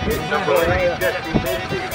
Number 850,